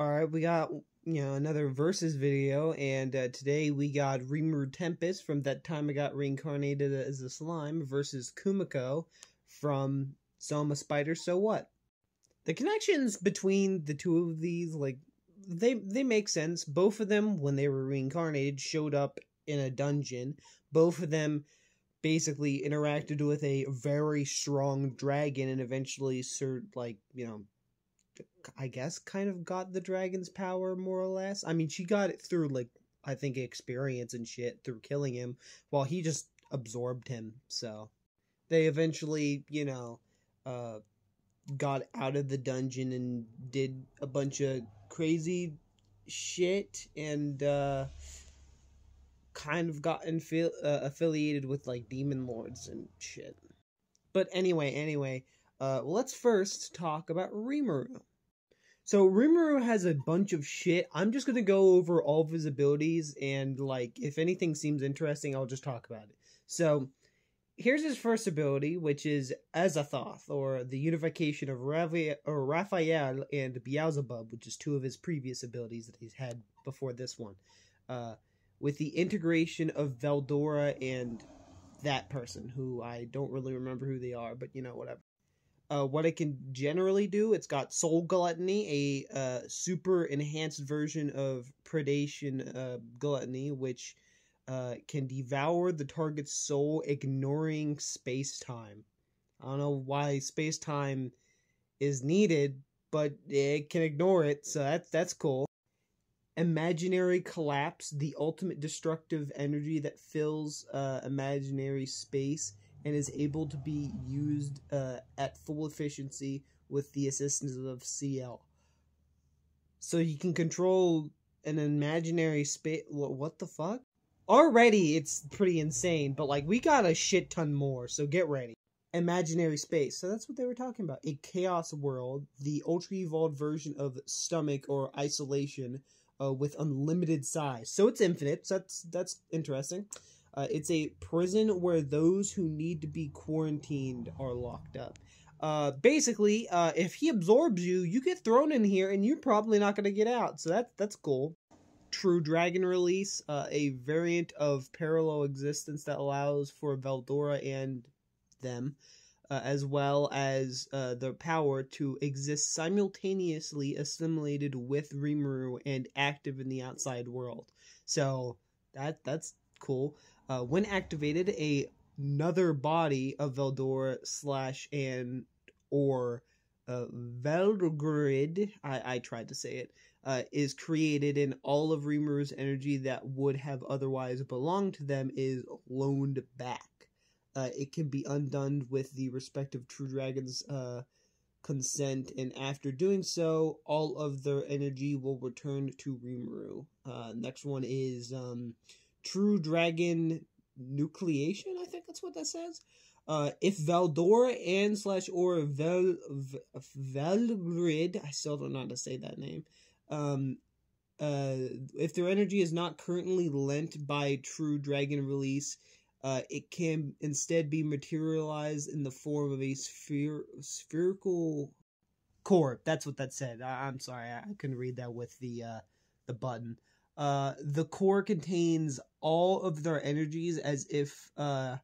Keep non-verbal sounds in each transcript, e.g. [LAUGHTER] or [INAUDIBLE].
All right, we got you know another versus video, and uh, today we got Rimuru Tempest from that time I got reincarnated as a slime versus Kumoko from So I'm a Spider. So what? The connections between the two of these, like they they make sense. Both of them, when they were reincarnated, showed up in a dungeon. Both of them basically interacted with a very strong dragon and eventually sort like you know I guess kind of got the dragon's power more or less. I mean, she got it through like I think experience and shit through killing him, while he just absorbed him. So they eventually, you know, uh, got out of the dungeon and did a bunch of crazy shit and uh, kind of got infi- uh, affiliated with like demon lords and shit. But anyway, anyway, uh, let's first talk about Rimuru. So Rimuru has a bunch of shit. I'm just gonna go over all of his abilities and like if anything seems interesting, I'll just talk about it. So here's his first ability, which is Azathoth, or the unification of or Raphael and Beelzebub, which is two of his previous abilities that he's had before this one. Uh, with the integration of Veldora and that person, who I don't really remember who they are, but you know, whatever uh, what it can generally do. It's got Soul Gluttony, a uh, super enhanced version of Predation uh, Gluttony, which uh, can devour the target's soul, ignoring space time. I don't know why space time is needed, but it can ignore it, so that's that's cool. Imaginary collapse, the ultimate destructive energy that fills uh, imaginary space and is able to be used uh, at full efficiency with the assistance of Ciel. So you can control an imaginary space. What the fuck? Already, it's pretty insane, but like we got a shit ton more, so get ready. Imaginary space. So that's what they were talking about. A chaos world, the ultra evolved version of stomach or isolation uh, with unlimited size. So it's infinite. So that's that's interesting. Uh, it's a prison where those who need to be quarantined are locked up. Uh, basically, uh, if he absorbs you, you get thrown in here, and you're probably not going to get out. So that's that's cool. True Dragon release, uh, a variant of parallel existence that allows for Veldora and them, uh, as well as uh, the power to exist simultaneously assimilated with Rimuru and active in the outside world. So that that's cool. Uh, when activated, a another body of Veldor slash and or uh, Veldgrid, I, I tried to say it, uh, is created and all of Rimuru's energy that would have otherwise belonged to them is loaned back. Uh, it can be undone with the respective True Dragon's uh, consent, and after doing so, all of their energy will return to Rimuru. Uh, next one is um, True Dragon Nucleation, I think that's what that says. Uh, if Veldora and slash or Vel, Velgrid, I still don't know how to say that name. Um, uh, if their energy is not currently lent by True Dragon release, uh, it can instead be materialized in the form of a sphere, spherical core. That's what that said. I, am sorry, I couldn't read that with the uh, the button. Uh, the core contains all of their energies as if uh,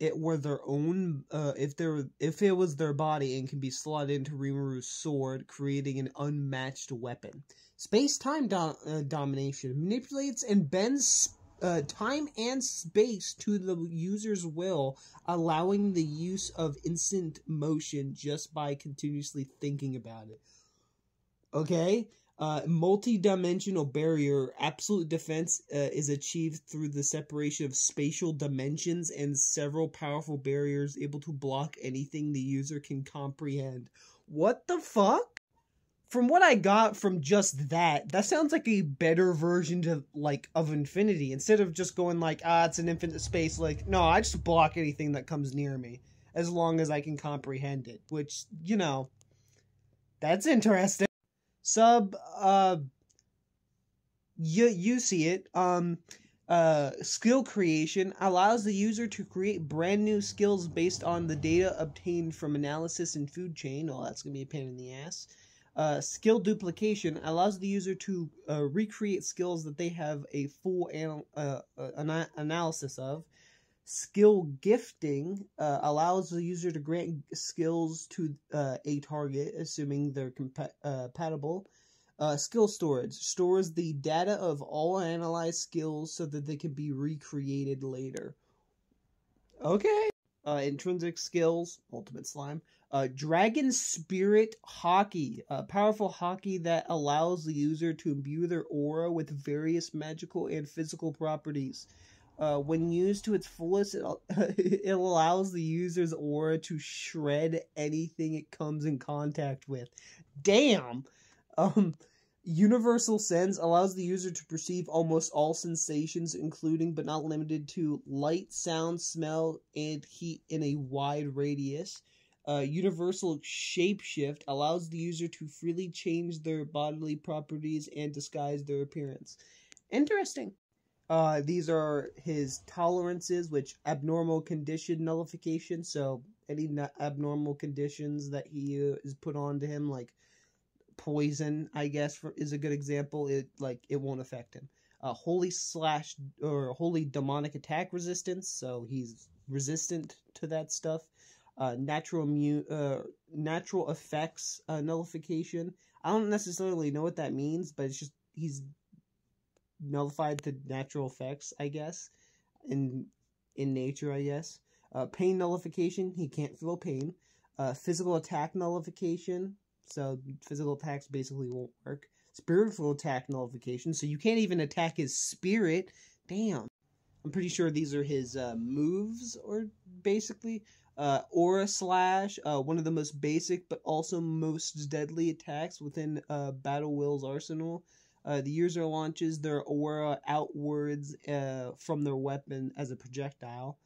it were their own. Uh, if there, if it was their body, and can be slotted into Rimuru's sword, creating an unmatched weapon. Space-time do- uh, domination manipulates and bends uh, time and space to the user's will, allowing the use of instant motion just by continuously thinking about it. Okay, uh, multi-dimensional barrier absolute defense uh, is achieved through the separation of spatial dimensions and several powerful barriers able to block anything the user can comprehend. What the fuck? From what I got from just that, that sounds like a better version to like of infinity. Instead of just going like, ah, it's an infinite space. Like, no, I just block anything that comes near me as long as I can comprehend it. Which you know, that's interesting sub uh you you see it um uh skill creation allows the user to create brand new skills based on the data obtained from analysis and food chain well that's gonna be a pain in the ass Uh, skill duplication allows the user to uh, recreate skills that they have a full anal- uh, uh an- analysis of. Skill gifting uh, allows the user to grant skills to uh, a target, assuming they're compa- compatible. skill storage stores the data of all analyzed skills so that they can be recreated later. Okay. intrinsic skills, ultimate slime uh, Dragon Spirit Haki, a powerful haki that allows the user to imbue their aura with various magical and physical properties. Uh, when used to its fullest, it, [LAUGHS] it allows the user's aura to shred anything it comes in contact with. Damn! Um, Universal Sense allows the user to perceive almost all sensations, including but not limited to light, sound, smell, and heat in a wide radius. Uh, universal shapeshift allows the user to freely change their bodily properties and disguise their appearance. Interesting. Uh, these are his tolerances, which abnormal condition nullification. So any abnormal conditions that he uh, is put onto him, like poison, I guess for, is a good example. It like it won't affect him. Uh, holy slash or holy demonic attack resistance. So he's resistant to that stuff uh, natural mu- uh, natural effects uh, nullification. I don't necessarily know what that means, but it's just he's nullified to natural effects, I guess, in in nature, I guess. Uh, pain nullification, he can't feel pain. Uh, physical attack nullification, so physical attacks basically won't work. Spiritual attack nullification, so you can't even attack his spirit. Damn. I'm pretty sure these are his uh, moves, or basically. Uh, Aura Slash, uh, one of the most basic but also most deadly attacks within uh, Battle Will's arsenal. Uh, the user launches their aura outwards uh, from their weapon as a projectile.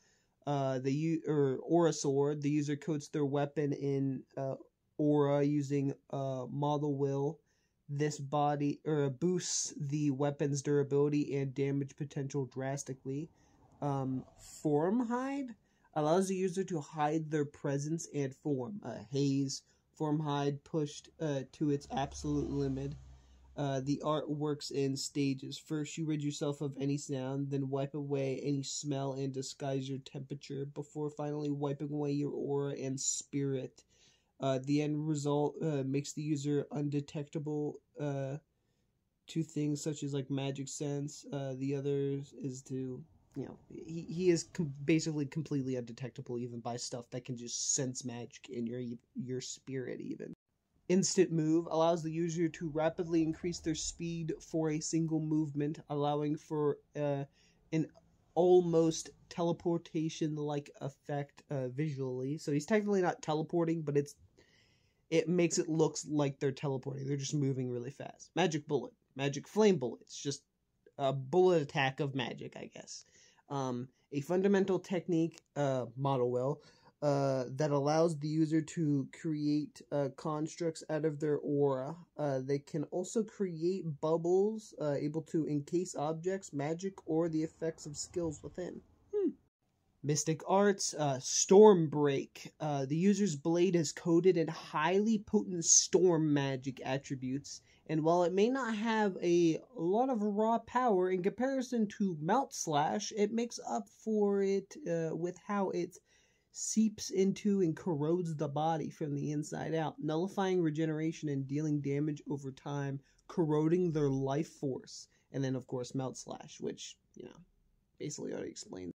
Uh, the u- or aura sword. The user coats their weapon in uh, aura using uh, battle will. This body or boosts the weapon's durability and damage potential drastically. Um, form hide allows the user to hide their presence and form. Uh, haze, form hide pushed uh, to its absolute limit. Uh, the art works in stages. First, you rid yourself of any sound, then wipe away any smell and disguise your temperature, before finally wiping away your aura and spirit. Uh, the end result uh, makes the user undetectable uh, to things such as like magic sense. Uh, the other is to you know, he, he is com- basically completely undetectable even by stuff that can just sense magic in your your spirit even. Instant move allows the user to rapidly increase their speed for a single movement, allowing for uh, an almost teleportation like effect uh, visually. So he's technically not teleporting, but it's it makes it looks like they're teleporting. They're just moving really fast. Magic bullet, magic flame bullet. It's just a bullet attack of magic, I guess um, a fundamental technique uh, battle will uh, that allows the user to create uh, constructs out of their aura. Uh, they can also create bubbles, uh, able to encase objects, magic, or the effects of skills within. Hmm. Mystic Arts, uh, Storm Break. Uh, the user's blade is coated in highly potent storm magic attributes and while it may not have a lot of raw power in comparison to Melt Slash, it makes up for it with how it seeps into and corrodes the body from the inside out, nullifying regeneration and dealing damage over time, corroding their life force. And then, of course, Melt Slash, which, you know, basically already explained.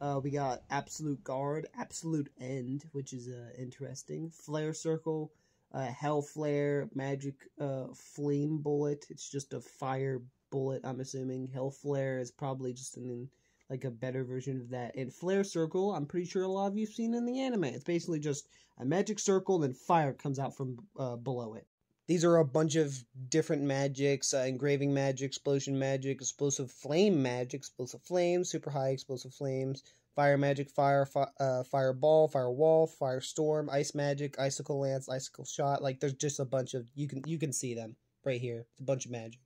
Uh, we got Absolute Guard, Absolute End, which is uh, interesting. Flare Circle, uh, Hell Flare, Magic uh, Flame Bullet. It's just a fire bullet, I'm assuming. Hell Flare is probably just an like a better version of that. And Flare Circle, I'm pretty sure a lot of you've seen in the anime. It's basically just a magic circle, then fire comes out from uh, below it. These are a bunch of different magics: uh, engraving magic, explosion magic, explosive flame magic, explosive flames, super high explosive flames, fire magic, fire, fi- uh, fireball, firewall, firestorm, ice magic, icicle lance, icicle shot. Like there's just a bunch of you can you can see them right here. It's a bunch of magic.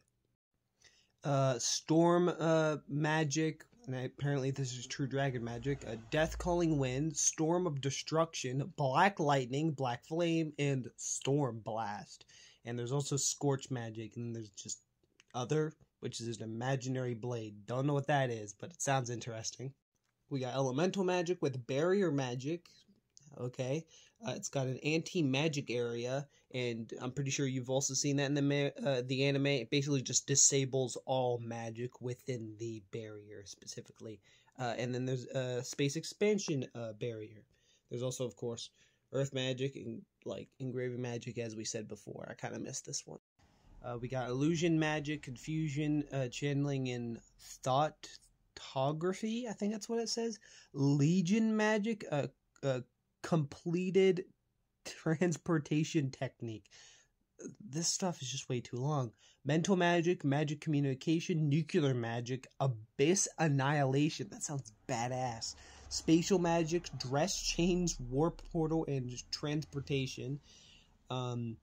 Uh, storm uh magic, and apparently this is true dragon magic. A death calling wind, storm of destruction, black lightning, black flame, and storm blast. And there's also Scorch Magic, and there's just Other, which is an imaginary blade. Don't know what that is, but it sounds interesting. We got Elemental Magic with Barrier Magic. Okay. Uh, it's got an anti-magic area, and I'm pretty sure you've also seen that in the ma- uh, the anime. It basically just disables all magic within the barrier specifically. Uh, and then there's a space expansion uh, barrier. There's also, of course, Earth magic and like engraving magic, as we said before. I kind of missed this one. Uh, we got illusion magic, confusion, uh, channeling, and thought. I think that's what it says. Legion magic, uh, uh completed transportation technique. This stuff is just way too long. Mental magic, magic communication, nuclear magic, abyss annihilation. That sounds badass. Spatial magic, dress change, warp portal, and transportation. Um,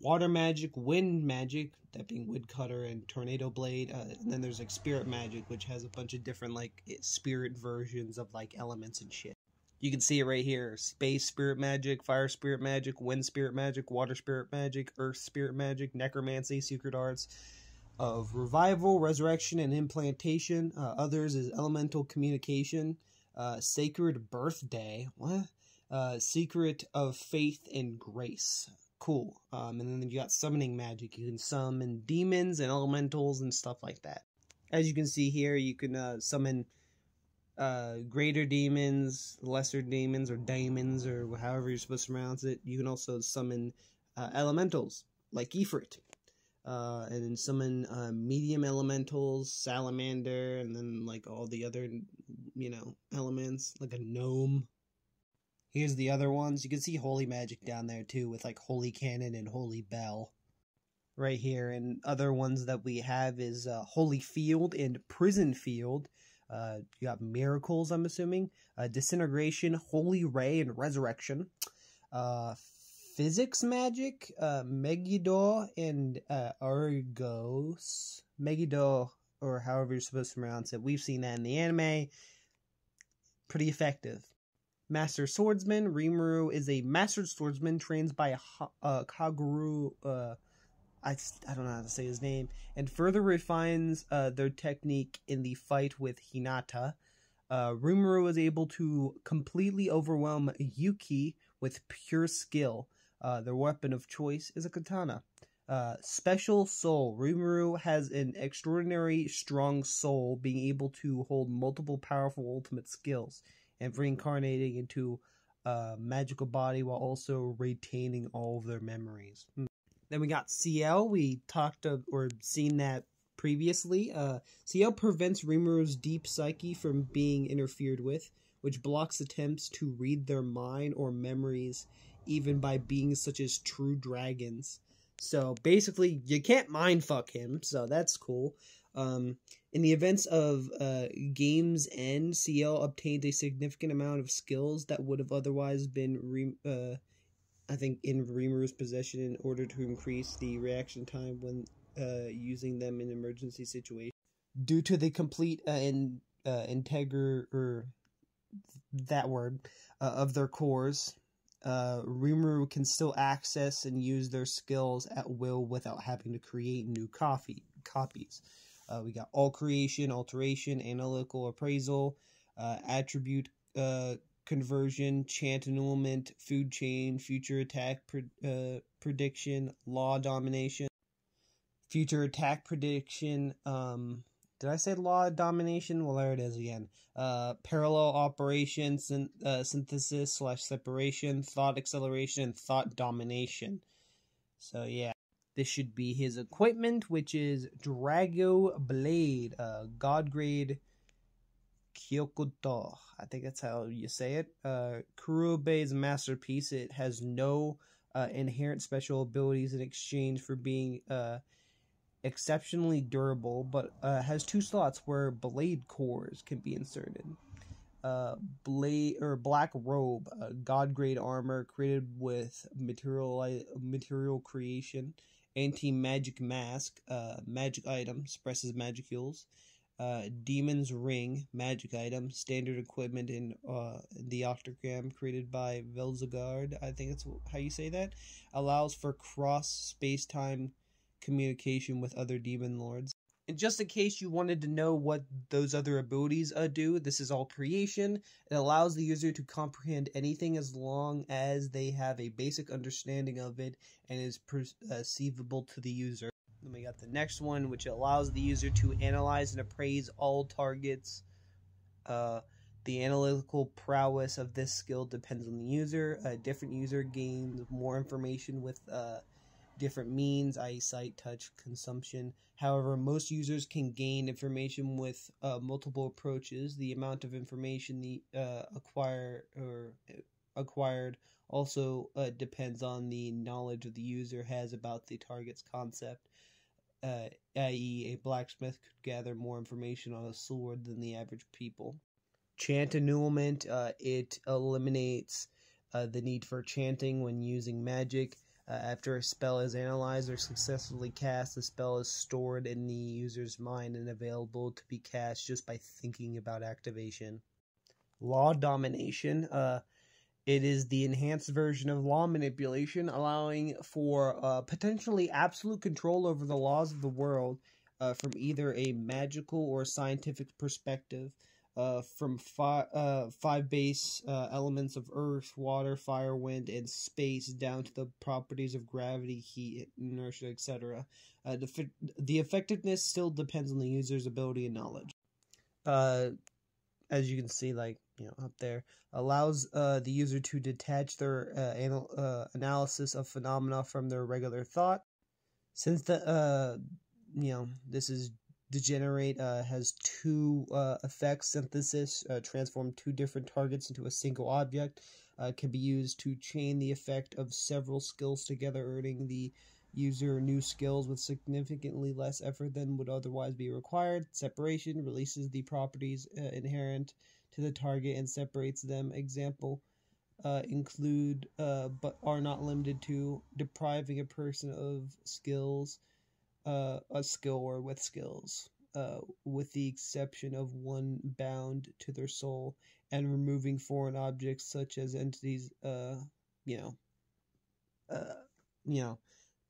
water magic, wind magic, that being woodcutter and tornado blade. Uh, and then there's like spirit magic, which has a bunch of different like spirit versions of like elements and shit. You can see it right here space spirit magic, fire spirit magic, wind spirit magic, water spirit magic, earth spirit magic, necromancy, secret arts of revival, resurrection, and implantation. Uh, others is elemental communication, uh, sacred birthday, what? Uh, secret of faith and grace. Cool. Um, and then you got summoning magic. You can summon demons and elementals and stuff like that. As you can see here, you can uh, summon uh, greater demons, lesser demons, or daemons, or however you're supposed to pronounce it. You can also summon uh, elementals like Ifrit, uh, and then summon uh, medium elementals, salamander, and then like all the other, you know, elements like a gnome. Here's the other ones. You can see holy magic down there too, with like holy cannon and holy bell. Right here, and other ones that we have is uh, holy field and prison field uh, you got miracles, I'm assuming. Uh, disintegration, holy ray, and resurrection. Uh, physics magic, uh, Megiddo and uh, Argos. Megiddo, or however you're supposed to pronounce it. We've seen that in the anime. Pretty effective. Master Swordsman, Rimuru is a master swordsman trained by uh, Kaguru, I, I don't know how to say his name, and further refines uh, their technique in the fight with Hinata. Uh, Rimuru is able to completely overwhelm Yuki with pure skill. Uh, their weapon of choice is a katana. Uh, special soul. Rimuru has an extraordinary strong soul, being able to hold multiple powerful ultimate skills and reincarnating into a magical body while also retaining all of their memories. Hmm. Then we got Ciel. We talked of, or seen that previously. Uh, Ciel prevents Rimuru's deep psyche from being interfered with, which blocks attempts to read their mind or memories, even by beings such as true dragons. So basically, you can't mind fuck him, so that's cool. Um, in the events of uh, game's end, CL obtained a significant amount of skills that would have otherwise been re- uh, I think, in Rimuru's possession in order to increase the reaction time when uh, using them in emergency situations. Due to the complete uh, in, uh, integr or that word uh, of their cores, uh, Rimuru can still access and use their skills at will without having to create new coffee copies. Uh, we got all creation, alteration, analytical appraisal, uh, attribute uh, conversion, chant annulment, food chain, future attack pre- uh, prediction, law domination, future attack prediction. Um, did I say law domination? Well, there it is again. Uh, parallel operation, syn- uh, synthesis slash separation, thought acceleration, and thought domination. So yeah, this should be his equipment, which is Drago Blade, uh, God grade Kyokuto. I think that's how you say it. Uh, Kurobe's masterpiece. It has no uh, inherent special abilities in exchange for being uh, exceptionally durable, but uh, has two slots where blade cores can be inserted. Uh, blade or black robe, uh, god grade armor created with material material creation, anti magic mask, uh, magic item suppresses magicules, uh, Demon's Ring, magic item, standard equipment in uh, the Octagram created by Velzegard, I think that's how you say that, allows for cross space time communication with other demon lords. And just in case you wanted to know what those other abilities uh, do, this is all creation. It allows the user to comprehend anything as long as they have a basic understanding of it and is perceivable to the user. Then we got the next one, which allows the user to analyze and appraise all targets. Uh, the analytical prowess of this skill depends on the user. A different user gains more information with uh, different means, i.e., sight, touch, consumption. However, most users can gain information with uh, multiple approaches. The amount of information the uh, acquire or uh, acquired also uh, depends on the knowledge the user has about the target's concept uh, i.e., a blacksmith could gather more information on a sword than the average people. Chant annulment, uh, it eliminates uh, the need for chanting when using magic. Uh, after a spell is analyzed or successfully cast, the spell is stored in the user's mind and available to be cast just by thinking about activation. Law domination, uh, it is the enhanced version of law manipulation, allowing for uh, potentially absolute control over the laws of the world uh, from either a magical or scientific perspective. Uh, from uh, five base uh, elements of earth, water, fire, wind, and space down to the properties of gravity, heat, inertia, etc. Uh, the, the effectiveness still depends on the user's ability and knowledge. as you can see, like you know up there allows uh, the user to detach their uh, anal- uh, analysis of phenomena from their regular thought. Since the uh you know this is degenerate uh, has two uh, effects synthesis transform two different targets into a single object can be used to chain the effect of several skills together earning the user new skills with significantly less effort than would otherwise be required. Separation releases the properties inherent to the target and separates them. Example uh, include uh, but are not limited to depriving a person of skills, uh, a skill or with skills, uh, with the exception of one bound to their soul, and removing foreign objects such as entities, uh, you know, uh, you know,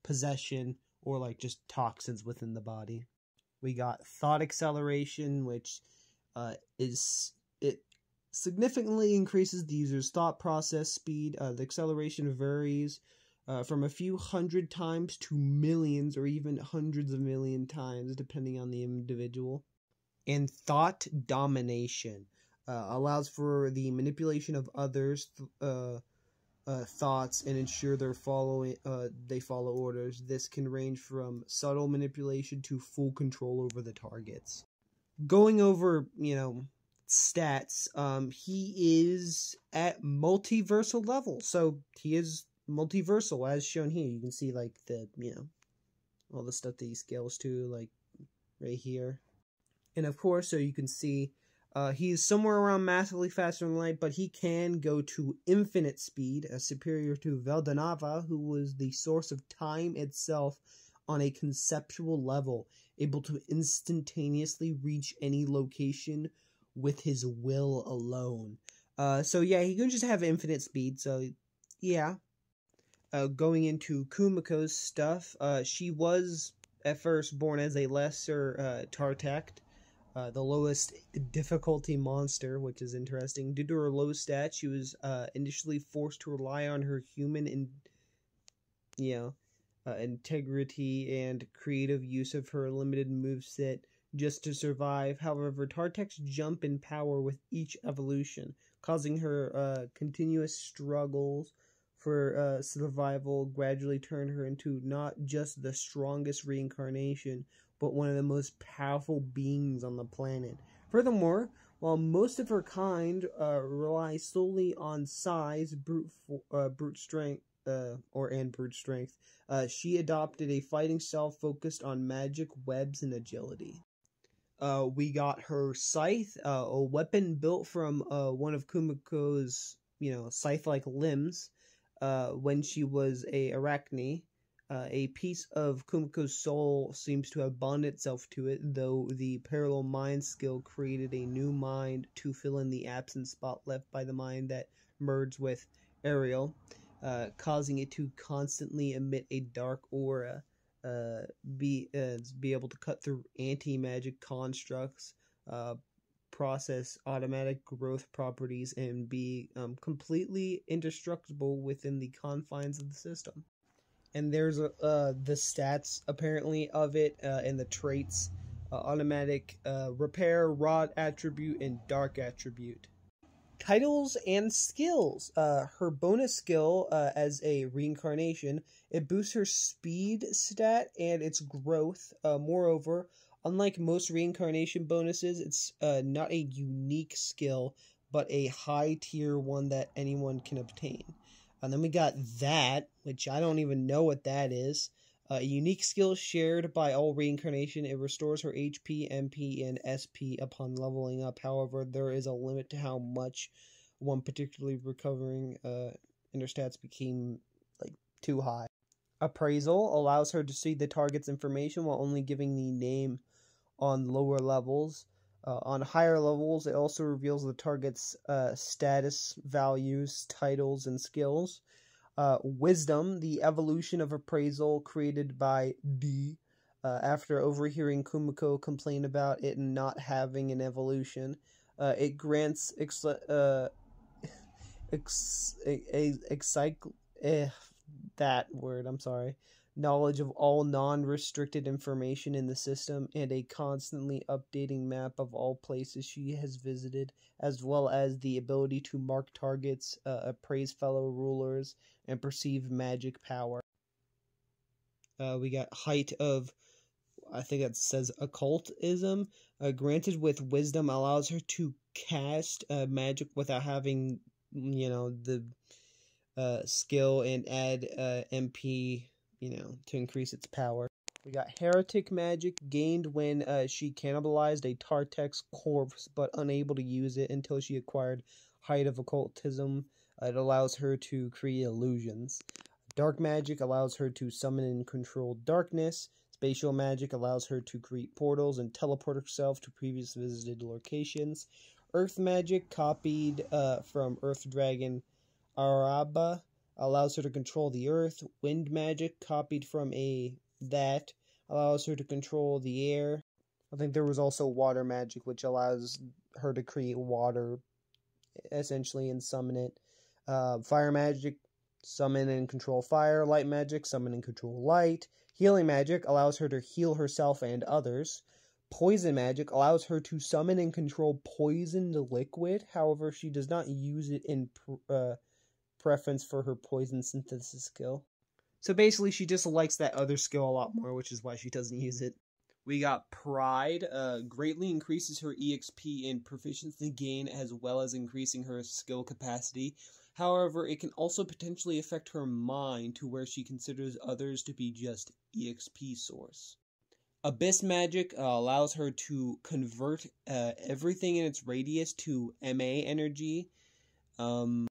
possession or like just toxins within the body. We got thought acceleration, which uh, is it significantly increases the user's thought process speed. Uh, the acceleration varies uh, from a few hundred times to millions or even hundreds of million times, depending on the individual. And thought domination uh, allows for the manipulation of others' uh, uh, thoughts and ensure they're following uh, they follow orders. This can range from subtle manipulation to full control over the targets. Going over, you know, stats, um, he is at multiversal level. So he is multiversal as shown here. You can see like the you know all the stuff that he scales to, like right here. And of course, so you can see uh, he's somewhere around massively faster than light, but he can go to infinite speed, uh, superior to Veldanava, who was the source of time itself on a conceptual level, able to instantaneously reach any location with his will alone. Uh, so yeah, he can just have infinite speed. So yeah. Uh, going into Kumoko's stuff, uh, she was at first born as a lesser uh, Taratect, uh, the lowest difficulty monster, which is interesting. Due to her low stats, she was uh, initially forced to rely on her human and you know uh, integrity and creative use of her limited moveset just to survive. However, Taratect's jump in power with each evolution, causing her uh, continuous struggles for uh, survival, gradually turned her into not just the strongest reincarnation, but one of the most powerful beings on the planet. Furthermore, while most of her kind uh, rely solely on size, brute, uh, brute strength, uh, or and brute strength, uh, she adopted a fighting style focused on magic, webs, and agility. Uh, we got her scythe, uh, a weapon built from uh, one of Kumoko's, you know, scythe-like limbs. Uh, when she was a arachne, Uh, a piece of Kumoko's soul seems to have bonded itself to it, though the parallel mind skill created a new mind to fill in the absent spot left by the mind that merged with Ariel, uh, causing it to constantly emit a dark aura, uh, be uh, be able to cut through anti magic constructs, uh, process automatic growth properties, and be um, completely indestructible within the confines of the system. And there's uh, the stats apparently of it uh, and the traits uh, automatic repair rod attribute and dark attribute titles and skills. Uh, her bonus skill uh, as a reincarnation it boosts her speed stat and its growth. Moreover unlike most reincarnation bonuses it's not a unique skill but a high tier one that anyone can obtain. And then we got that, which I don't even know what that is. A unique skill shared by all reincarnation. It restores her HP, MP, and SP upon leveling up. However, there is a limit to how much one particularly recovering uh, inner stats became like too high. Appraisal allows her to see the target's information while only giving the name on lower levels. Uh, on higher levels, it also reveals the target's uh, status, values, titles, and skills. Uh, wisdom, the evolution of appraisal created by D. Uh, after overhearing Kumoko complain about it not having an evolution, uh, it grants ex- uh, [LAUGHS] ex- a, a, eh, that word. I'm sorry knowledge of all non restricted information in the system, and a constantly updating map of all places she has visited, as well as the ability to mark targets, uh, appraise fellow rulers, and perceive magic power. Uh, we got height of, I think it says occultism. Uh, granted with wisdom allows her to cast uh, magic without having, you know, the uh, skill and add uh, MP you know, to increase its power. We got Heretic Magic, gained when uh, she cannibalized a Taratect's corpse, but unable to use it until she acquired Height of Occultism. Uh, it allows her to create illusions. Dark Magic allows her to summon and control darkness. Spatial Magic allows her to create portals and teleport herself to previous visited locations. Earth Magic, copied uh, from Earth Dragon Araba, allows her to control the earth. Wind magic, copied from a that, allows her to control the air. I think there was also water magic, which allows her to create water, essentially, and summon it. Uh, fire magic, summon and control fire. Light magic, summon and control light. Healing magic allows her to heal herself and others. Poison magic allows her to summon and control poisoned liquid. However, she does not use it in uh, preference for her poison synthesis skill. So basically, she just likes that other skill a lot more, which is why she doesn't use it. We got Pride, uh, greatly increases her EXP and proficiency gain as well as increasing her skill capacity. However, it can also potentially affect her mind to where she considers others to be just EXP source. Abyss Magic uh, allows her to convert uh, everything in its radius to MA energy. Um,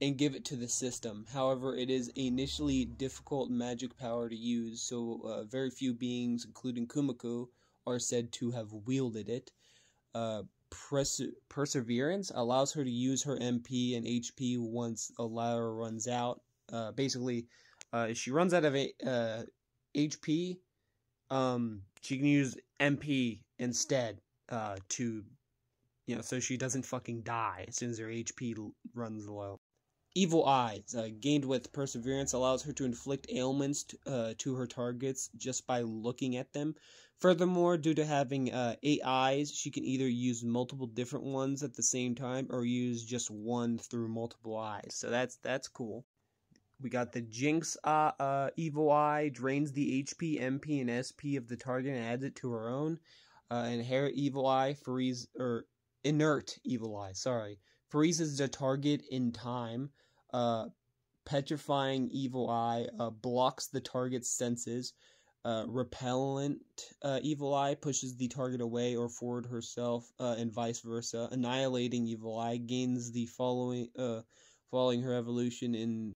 and give it to the system. However, it is initially difficult magic power to use, so uh, very few beings, including Kumoko, are said to have wielded it. Uh, pers- perseverance allows her to use her MP and HP once a ladder runs out. Uh, basically, uh, if she runs out of HP, uh, um, she can use MP instead uh, to, you know, so she doesn't fucking die as soon as her HP runs low. Evil Eyes, uh, gained with Perseverance, allows her to inflict ailments t- uh, to her targets just by looking at them. Furthermore, due to having uh, eight eyes, she can either use multiple different ones at the same time or use just one through multiple eyes. So that's that's cool. We got the Jinx uh, uh, Evil Eye, drains the HP, MP, and SP of the target and adds it to her own. Uh, Inherit Evil Eye, freeze or Inert Evil Eye, sorry, freezes the target in time uh, petrifying evil eye uh, blocks the target's senses. Uh, repellent uh, evil eye pushes the target away or forward herself, uh, and vice versa. Annihilating evil eye gains the following uh, following her evolution in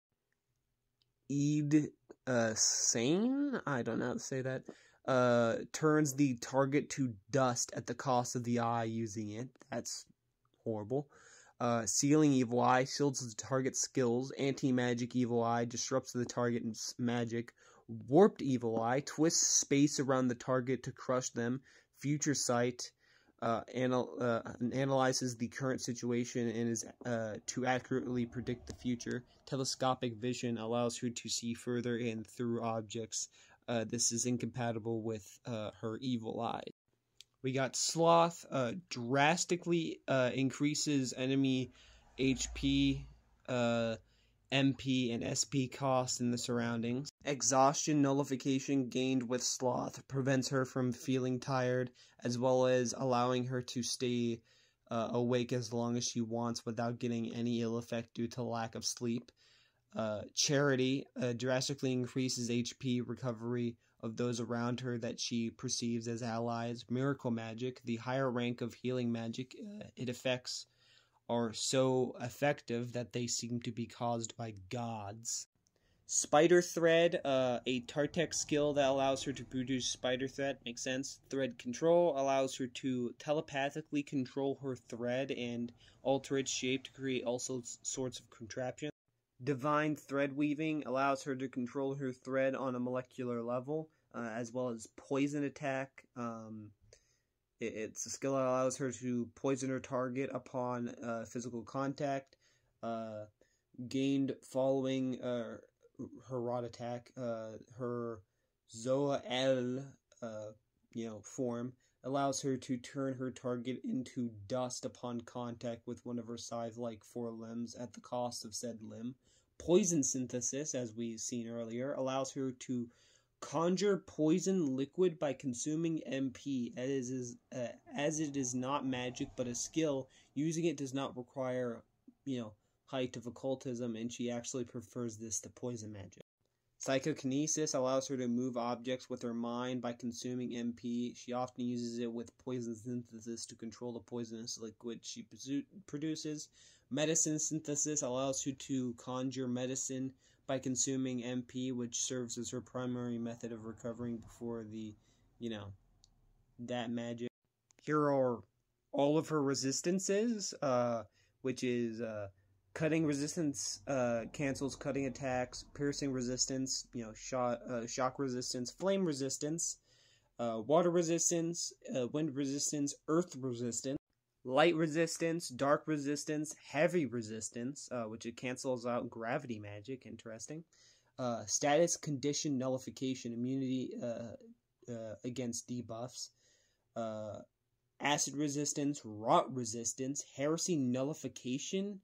Eid uh, sane. I don't know how to say that. Uh, turns the target to dust at the cost of the eye using it. That's horrible. Uh, sealing evil eye shields the target's skills. Anti magic evil eye disrupts the target's magic. Warped evil eye twists space around the target to crush them. Future sight uh, anal- uh, analyzes the current situation and is uh, to accurately predict the future. Telescopic vision allows her to see further and through objects. Uh, this is incompatible with uh, her evil eye. We got Sloth, uh, drastically increases enemy HP, MP, and SP costs in the surroundings. Exhaustion nullification gained with Sloth prevents her from feeling tired, as well as allowing her to stay uh, awake as long as she wants without getting any ill effect due to lack of sleep. Uh, Charity uh, drastically increases HP recovery of those around her that she perceives as allies. Miracle Magic, the higher rank of healing magic, uh, it affects are so effective that they seem to be caused by gods. Spider Thread, uh, a Taratect skill that allows her to produce spider thread, makes sense. Thread Control allows her to telepathically control her thread and alter its shape to create all sorts of contraptions. Divine Thread Weaving allows her to control her thread on a molecular level, uh, as well as Poison Attack, um, it's a skill that allows her to poison her target upon uh, physical contact. Uh, gained following uh, her rod attack, uh, her Zoa El, uh, you know, form allows her to turn her target into dust upon contact with one of her scythe-like forelimbs at the cost of said limb. Poison synthesis, as we've seen earlier, allows her to conjure poison liquid by consuming MP as is uh, as it is not magic but a skill using it does not require you know height of occultism and she actually prefers this to poison magic. Psychokinesis allows her to move objects with her mind by consuming mp she often uses it with poison synthesis to control the poisonous liquid she produces medicine synthesis allows her to conjure medicine by consuming MP, which serves as her primary method of recovering before the, you know, that magic. Here are all of her resistances, uh, which is uh, cutting resistance uh, cancels cutting attacks, piercing resistance, you know, shot, uh, shock resistance, flame resistance, uh, water resistance, uh, wind resistance, earth resistance light resistance, dark resistance, heavy resistance, uh, which it cancels out gravity magic. Interesting. Uh, status condition nullification, immunity uh, uh against debuffs, uh, acid resistance, rot resistance, heresy nullification,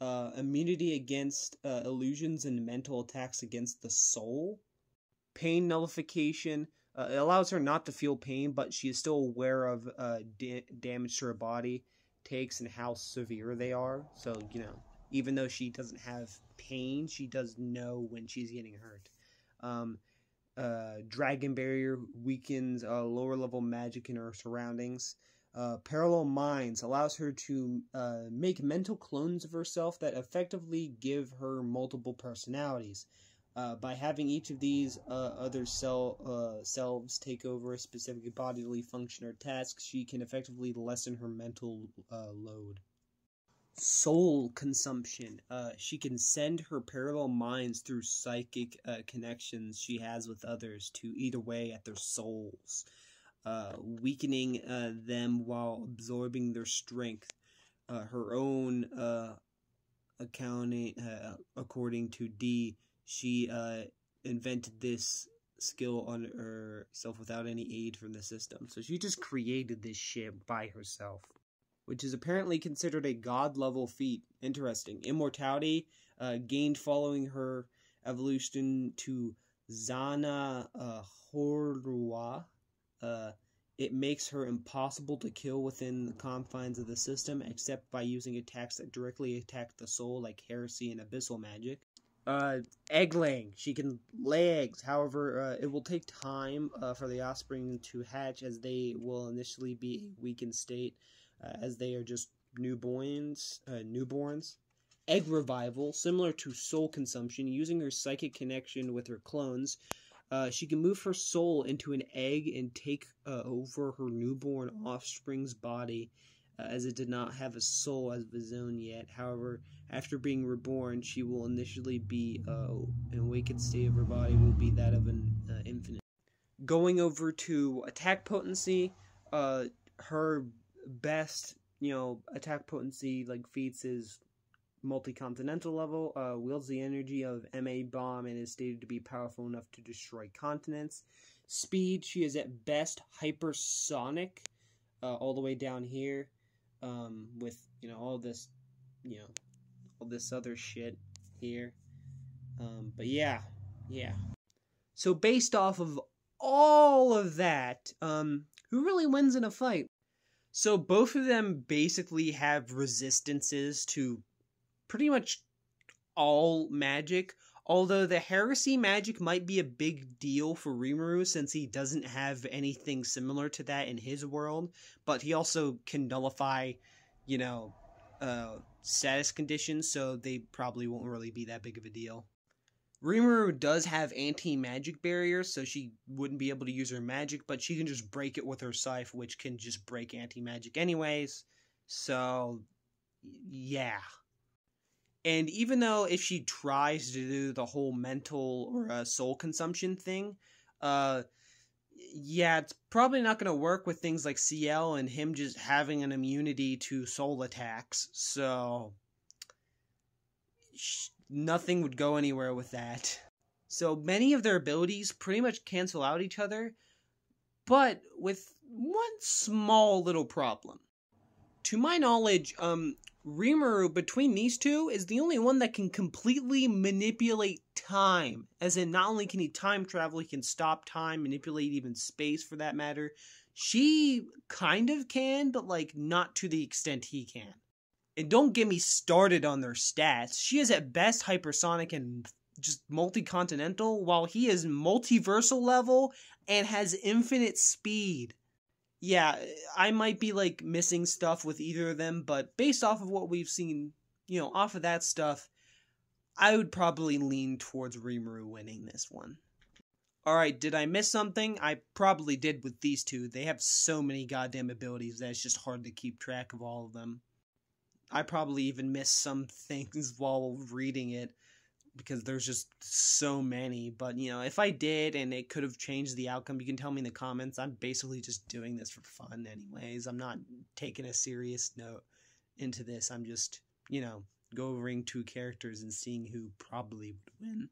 uh, immunity against illusions and mental attacks against the soul, pain nullification, uh, it allows her not to feel pain, but she is still aware of uh, da- damage to her body takes and how severe they are. So, you know, even though she doesn't have pain, she does know when she's getting hurt. Um, uh, Dragon Barrier weakens uh, lower level magic in her surroundings. Uh, Parallel Minds allows her to uh, make mental clones of herself that effectively give her multiple personalities. Uh, by having each of these uh, other cell uh, selves take over a specific bodily function or task, she can effectively lessen her mental uh, load. Soul consumption. Uh, she can send her parallel minds through psychic connections she has with others to eat away at their souls, weakening them while absorbing their strength. her own accounting, according to D she uh, invented this skill on herself without any aid from the system. So she just created this ship by herself, which is apparently considered a god level feat. Interesting. Immortality uh, gained following her evolution to Zana uh, Horua. Uh, it makes her impossible to kill within the confines of the system, except by using attacks that directly attack the soul, like heresy and abyssal magic uh, egg laying. She can lay eggs. However, uh, it will take time uh, for the offspring to hatch, as they will initially be a weakened state, uh, as they are just newborns. Uh, newborns. egg revival, similar to soul consumption, using her psychic connection with her clones. Uh, she can move her soul into an egg and take over her newborn offspring's body, uh, as it did not have a soul as of its own yet. However, after being reborn, she will initially be uh, an awakened state of her body will be that of an uh, infinite. Going over to attack potency, uh, her best you know attack potency like feats is multi-continental level, uh, wields the energy of MA bomb and is stated to be powerful enough to destroy continents. Speed, she is at best hypersonic, uh, all the way down here, um, with you know all this, you know, all this other shit here. Um, but yeah, yeah. So based off of all of that, um, who really wins in a fight? So both of them basically have resistances to pretty much all magic. Although the heresy magic might be a big deal for Rimuru since he doesn't have anything similar to that in his world, but he also can nullify, you know, uh, status conditions, so they probably won't really be that big of a deal. Rimuru does have anti magic barriers, so she wouldn't be able to use her magic, but she can just break it with her scythe, which can just break anti magic anyways. So, yeah. And even though if she tries to do the whole mental or uh, soul consumption thing, uh, yeah, it's probably not going to work with things like Ciel and him just having an immunity to soul attacks. So, sh- nothing would go anywhere with that. So many of their abilities pretty much cancel out each other, but with one small little problem. To my knowledge, um, Rimuru between these two is the only one that can completely manipulate time. As in, not only can he time travel, he can stop time, manipulate even space for that matter. She kind of can, but like not to the extent he can. And don't get me started on their stats. She is at best hypersonic and just multi-continental, while he is multiversal level and has infinite speed yeah, I might be like missing stuff with either of them, but based off of what we've seen, you know, off of that stuff, I would probably lean towards Rimuru winning this one. Alright, did I miss something? I probably did with these two. They have so many goddamn abilities that it's just hard to keep track of all of them. I probably even missed some [LAUGHS] things while reading it because there's just so many. But you know, if I did and it could have changed the outcome, you can tell me in the comments. I'm basically just doing this for fun, anyways. I'm not taking a serious note into this. I'm just, you know, going two characters and seeing who probably would win.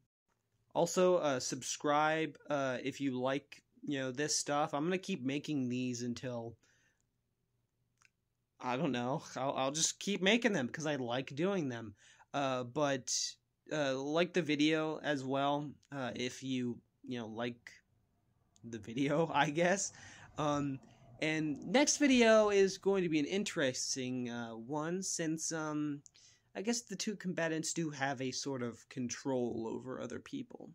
Also, uh, subscribe uh, if you like, you know, this stuff. I'm gonna keep making these until I don't know. I'll, I'll just keep making them because I like doing them. Uh, but uh, like the video as well uh, if you you know like the video [LAUGHS] i guess. Um, and next video is going to be an interesting uh, one since um, i guess the two combatants do have a sort of control over other people